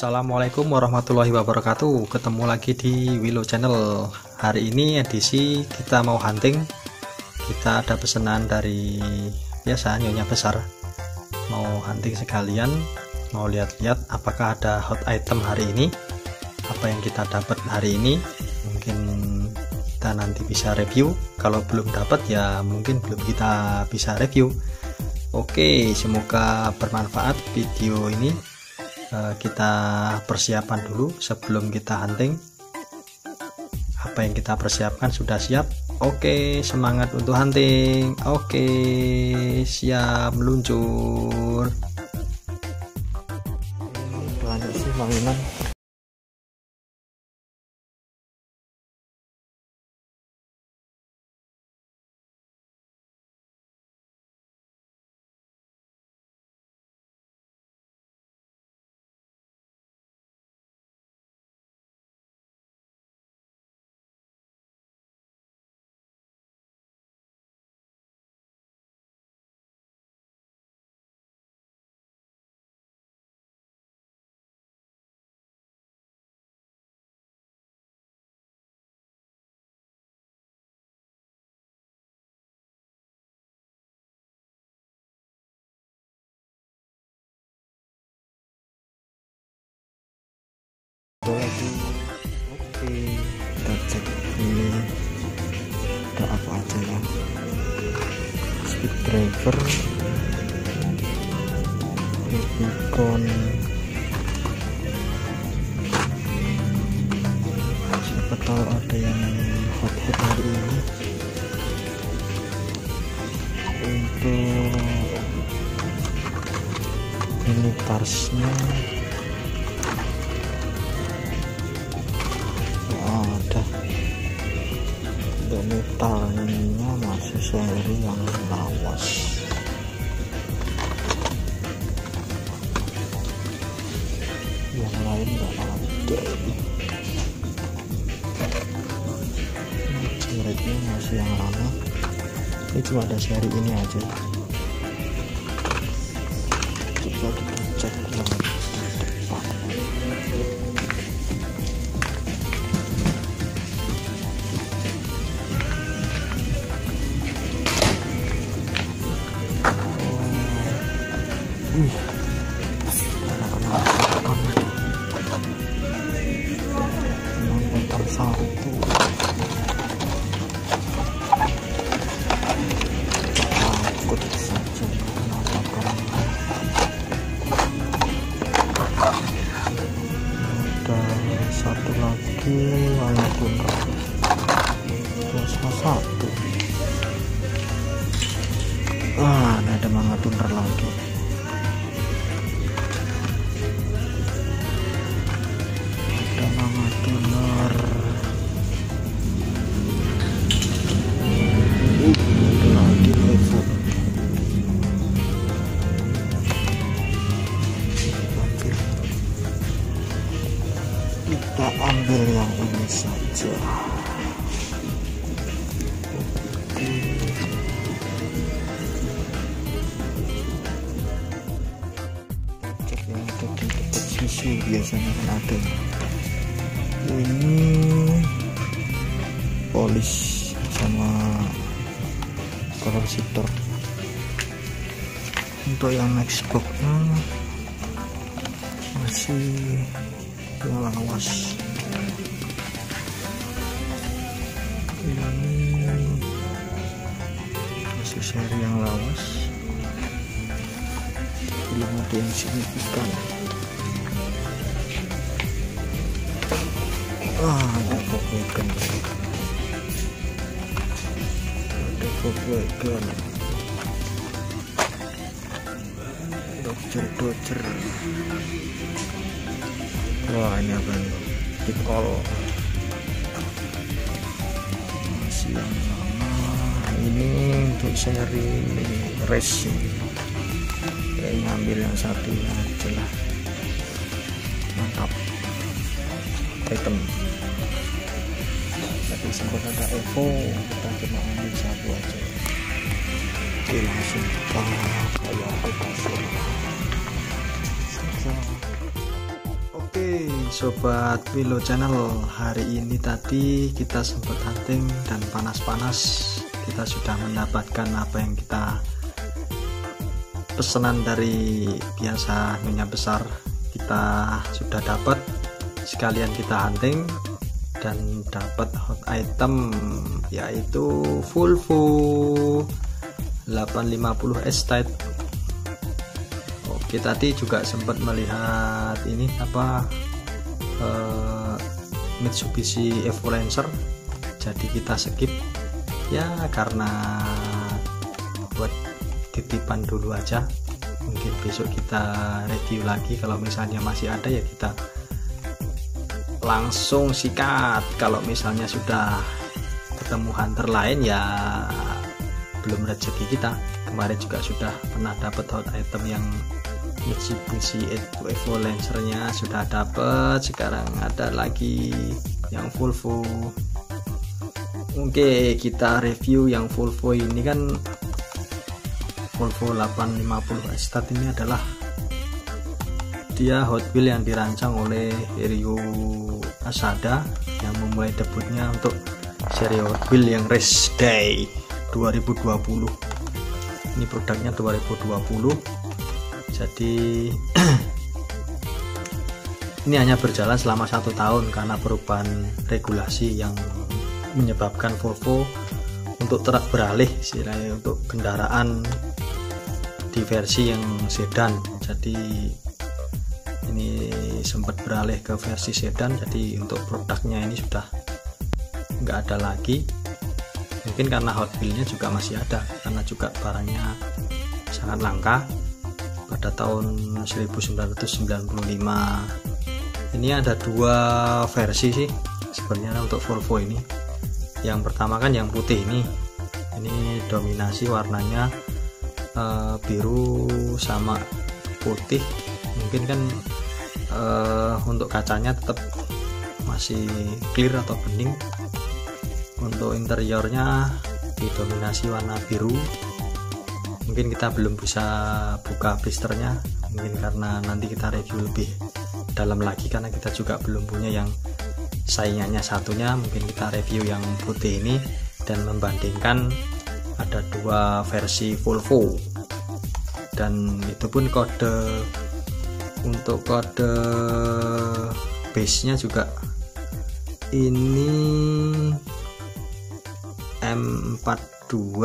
Assalamualaikum warahmatullahi wabarakatuh. Ketemu lagi di Willow Channel. Hari ini edisi kita mau hunting. Kita ada pesanan dari biasa nyonya besar. Mau hunting sekalian Mau lihat-lihat apakah ada hot item hari ini Apa yang kita dapat hari ini. Mungkin kita nanti bisa review. Kalau belum dapat ya mungkin belum kita bisa review. Oke semoga bermanfaat video ini Eh, kita persiapan dulu sebelum kita hunting. Apa yang kita persiapkan sudah siap? Oke semangat untuk hunting. Oke siap meluncur. Banyak sih kita cek ini ada apa aja ya. Speed driver Rubicon siapa tahu ada yang hot hot hari ini. Untuk ini parsnya metalnya masih seri yang lawas. Yang lain nggak ada. Jeretnya masih yang lama. Ini cuma ada seri ini aja satu. Takut saja kenapa Ada satu lagi anak tuna. Terus satu. Yang ada di dekat susu biasanya kan ada ini polis sama korositor untuk yang next masih yang lawas ini masih seri yang lawas ada yang signifikan. Ah ada Volkswagen ada Volkswagen Dodger Dodger wah ini apa nih? Dikol masih yang lama. Ini untuk seri racing kayaknya ambil yang satu aja lah. Mantap. Item. Tapi sempat ada Evo. Kita cuma ambil satu aja. Oke langsung kayak Oke sobat Milo Channel hari ini tadi kita sempat hunting dan panas-panas. Kita sudah mendapatkan apa yang kita pesanan dari biasa nyonya besar kita sudah dapat sekalian kita hunting dan dapat hot item yaitu Volvo 850 S Type Oke tadi juga sempat melihat ini apa uh, Mitsubishi Evo Lancer jadi kita skip ya karena titipan dulu aja. Mungkin besok kita review lagi. Kalau misalnya masih ada ya kita langsung sikat. Kalau misalnya sudah ketemu hunter lain ya belum rezeki kita. Kemarin juga sudah pernah dapat hot item yang Mitsubishi Evo Lancernya sudah dapat sekarang ada lagi yang Volvo. Oke kita review yang Volvo ini kan Volvo 850 Estat ini adalah dia Hot Wheel yang dirancang oleh Hiryu Asada yang memulai debutnya untuk seri Hot Wheel yang Race Day 2020 ini produknya 2020 jadi ini hanya berjalan selama satu tahun karena perubahan regulasi yang menyebabkan Volvo untuk terak beralih istilahnya untuk kendaraan di versi yang sedan. Jadi ini sempat beralih ke versi sedan jadi untuk produknya ini sudah nggak ada lagi. Mungkin karena Hot Wheelnya juga masih ada karena juga barangnya sangat langka. Pada tahun 1995 ini ada dua versi sih sebenarnya untuk Volvo ini yang pertama kan yang putih ini. Ini dominasi warnanya uh, biru sama putih. Mungkin kan uh, untuk kacanya tetap masih clear atau bening. Untuk interiornya didominasi warna biru. Mungkin kita belum bisa buka blisternya. Mungkin karena nanti kita review lebih dalam lagi karena kita juga belum punya yang saingannya satunya mungkin kita review yang putih ini dan membandingkan ada dua versi Volvo dan itu pun kode untuk kode base nya juga ini M42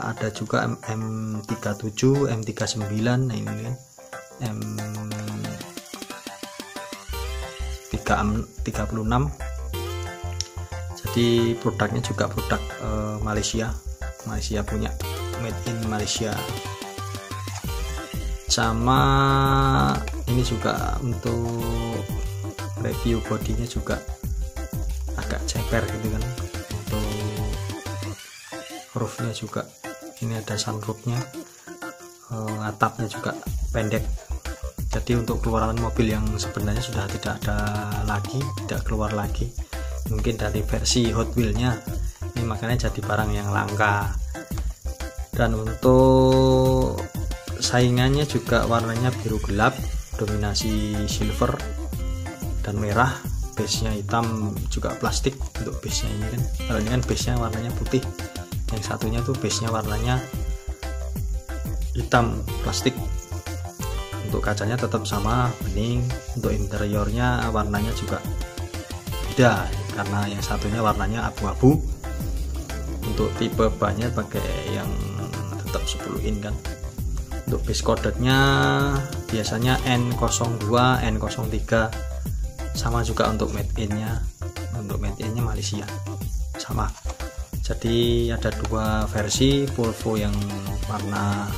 ada juga M37 M39 nah ini kan M 36 jadi produknya juga produk uh, Malaysia. Malaysia punya made in Malaysia. Sama ini juga untuk review bodinya juga agak ceper gitu kan. Roofnya juga ini ada sunroofnya. Uh, atapnya juga pendek jadi untuk keluaran mobil yang sebenarnya sudah tidak ada lagi tidak keluar lagi. Mungkin dari versi Hot Wheelnya. Ini makanya jadi barang yang langka. Dan untuk saingannya juga warnanya biru gelap dominasi silver dan merah. Base nya hitam juga plastik untuk base nya ini kan. Kalau ini kan base nya warnanya putih. Yang satunya tuh base nya warnanya hitam plastik untuk kacanya tetap sama bening. Untuk interiornya warnanya juga beda. Karena yang satunya warnanya abu-abu. Untuk tipe bannya pakai yang tetap 10 in kan. Untuk base codednya biasanya N02 N03 sama juga untuk made in nya untuk made in nya Malaysia. Sama. Jadi ada dua versi Volvo yang warna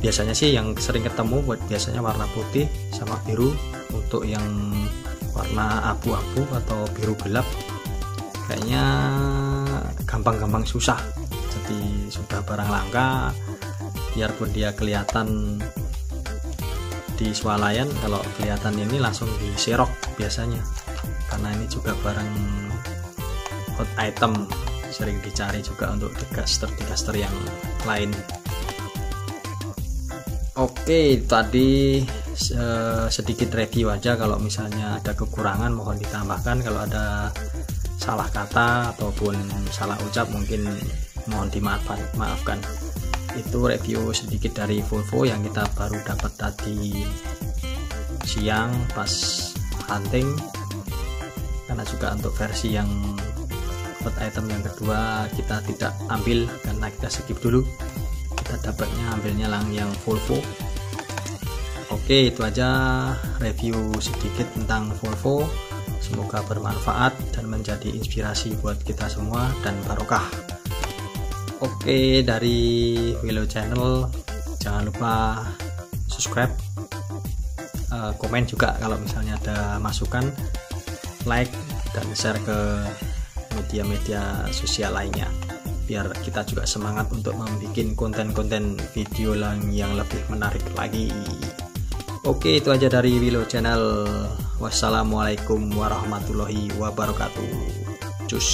biasanya sih yang sering ketemu buat biasanya warna putih sama biru untuk yang warna abu-abu atau biru gelap. Kayaknya gampang-gampang susah. Jadi sudah barang langka biarpun dia kelihatan di swalayan kalau kelihatan ini langsung diserok biasanya. Karena ini juga barang hot item sering dicari juga untuk degaster yang lain oke tadi sedikit review aja kalau misalnya ada kekurangan mohon ditambahkan. Kalau ada salah kata ataupun salah ucap mungkin mohon dimaafkan maafkan. Itu review sedikit dari Volvo yang kita baru dapat tadi siang pas hunting. Karena juga untuk versi yang dapat item yang kedua kita tidak ambil karena kita skip dulu kita dapatnya ambilnya lang yang Volvo oke itu aja review sedikit tentang Volvo. Semoga bermanfaat dan menjadi inspirasi buat kita semua dan barokah. Oke dari Willow Channel jangan lupa subscribe uh, komen juga kalau misalnya ada masukan like dan share ke media-media sosial lainnya biar kita juga semangat untuk membuat konten-konten video yang lebih menarik lagi. Oke itu aja dari Willow Channel. Wassalamualaikum warahmatullahi wabarakatuh. Cus